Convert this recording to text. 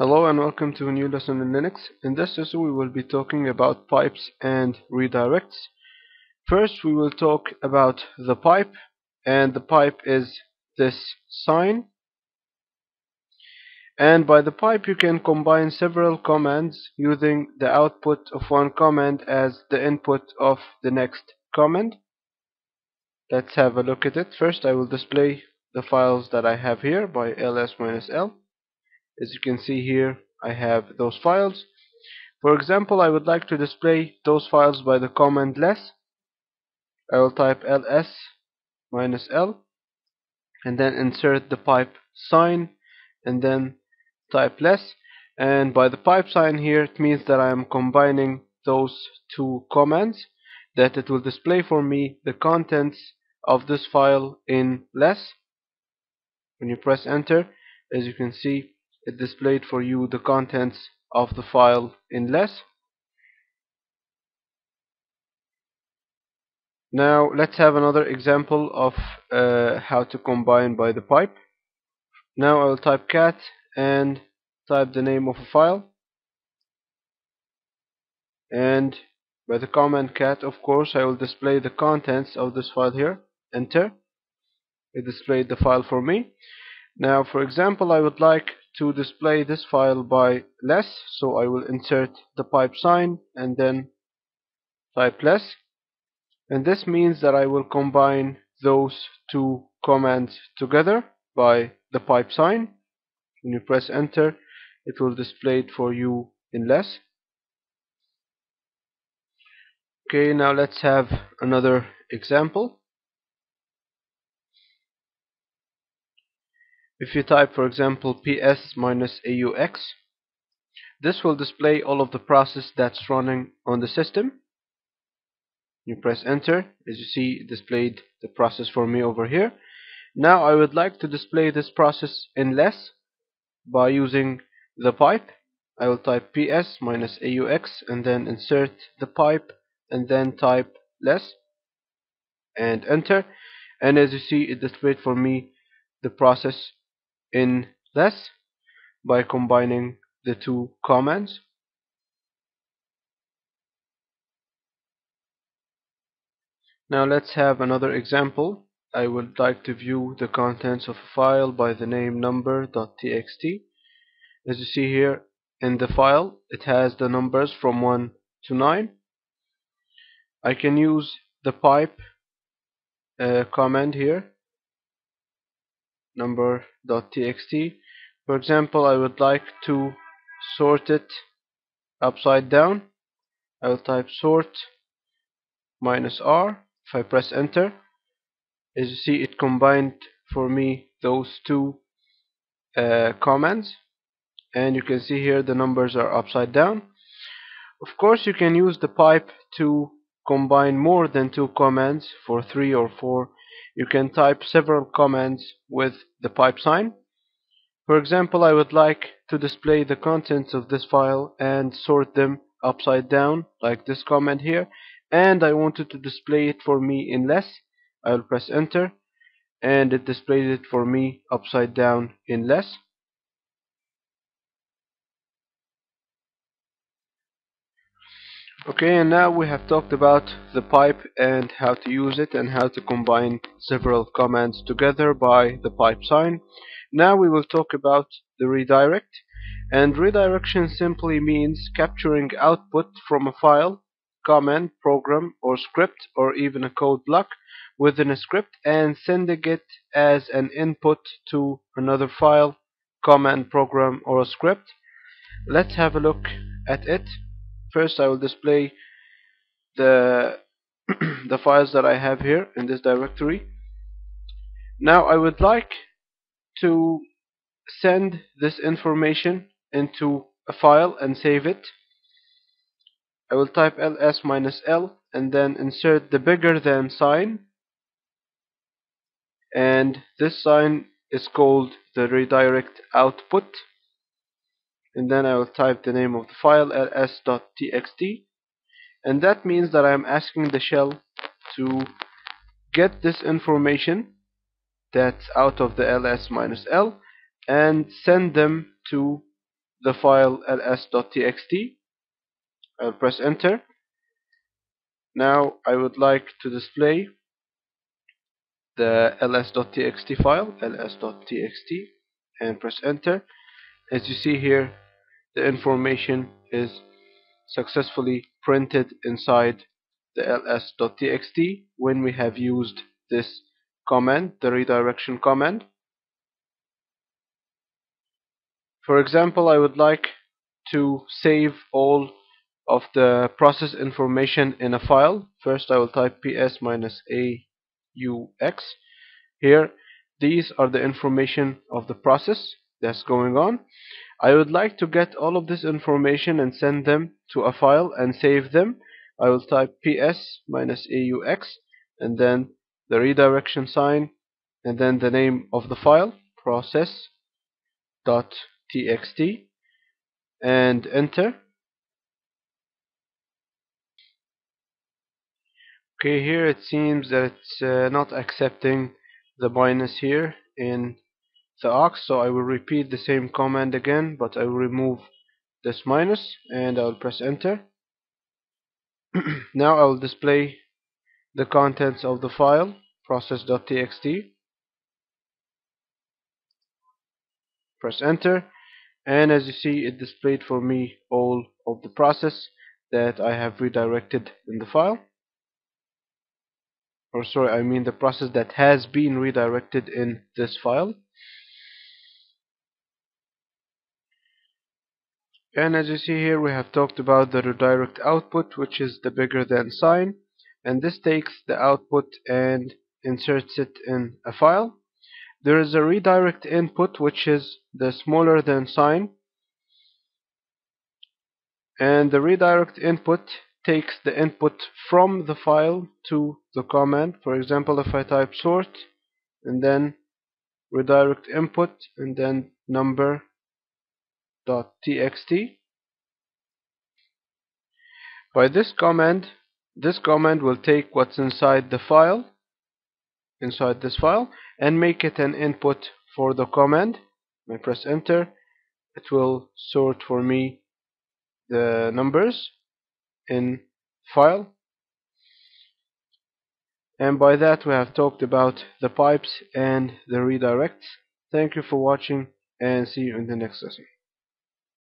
Hello and welcome to a new lesson in Linux. In this lesson we will be talking about pipes and redirects. First we will talk about the pipe and the pipe is this sign and by the pipe you can combine several commands using the output of one command as the input of the next command. Let's have a look at it. First I will display the files that I have here by ls-l as you can see here I have those files. For example I would like to display those files by the command less I will type ls minus l and then insert the pipe sign and then type less. And by the pipe sign here it means that I am combining those two commands that it will display for me the contents of this file in less. When you press enter as you can see it displayed for you the contents of the file in less. Now let's have another example of uh, how to combine by the pipe. Now I will type cat and type the name of a file and by the command cat of course I will display the contents of this file here enter it displayed the file for me now for example I would like to display this file by less. So I will insert the pipe sign and then type less. And this means that I will combine those two commands together by the pipe sign. When you press enter it will display it for you in less. Okay now let's have another example If you type for example ps minus aux this will display all of the process that's running on the system. You press enter as you see displayed the process for me over here. Now I would like to display this process in less by using the pipe. I will type ps minus aux and then insert the pipe and then type less and enter and as you see it displayed for me the process in less by combining the two commands. Now let's have another example. I would like to view the contents of a file by the name number.txt. As you see here in the file, it has the numbers from 1 to 9. I can use the pipe uh, command here number.txt for example I would like to sort it upside down. I will type sort minus R. If I press enter as you see it combined for me those two uh, commands. And you can see here the numbers are upside down. Of course you can use the pipe to combine more than two commands for three or four you can type several commands with the pipe sign. For example, I would like to display the contents of this file and sort them upside down like this command here and I wanted to display it for me in less. I will press enter and it displays it for me upside down in less. Okay, and now we have talked about the pipe and how to use it and how to combine several commands together by the pipe sign. Now we will talk about the redirect. And redirection simply means capturing output from a file, command, program, or script, or even a code block within a script and sending it as an input to another file, command, program, or a script. Let's have a look at it first I will display the the files that I have here in this directory. Now I would like to send this information into a file and save it. I will type ls minus l and then insert the bigger than sign. And this sign is called the redirect output and then I will type the name of the file ls.txt and that means that I am asking the shell to get this information that's out of the ls-l and send them to the file ls.txt I'll press enter. Now I would like to display the ls.txt file ls.txt and press enter. As you see here the information is successfully printed inside the ls.txt when we have used this command the redirection command for example I would like to save all of the process information in a file. First I will type ps minus aux here these are the information of the process that's going on I would like to get all of this information and send them to a file and save them. I will type ps minus aux and then the redirection sign and then the name of the file process dot txt and enter. Okay here it seems that it's uh, not accepting the minus here in the aux so I will repeat the same command again but I will remove this minus and I will press enter. Now I will display the contents of the file process.txt press enter and as you see it displayed for me all of the process that I have redirected in the file. Or sorry I mean the process that has been redirected in this file and as you see here we have talked about the redirect output which is the bigger than sign. And this takes the output and inserts it in a file. There is a redirect input which is the smaller than sign. And the redirect input takes the input from the file to the command. For example if I type sort and then redirect input and then number by this command this command will take what's inside the file inside this file and make it an input for the command. I press enter it will sort for me the numbers in file. And by that we have talked about the pipes and the redirects. Thank you for watching and see you in the next lesson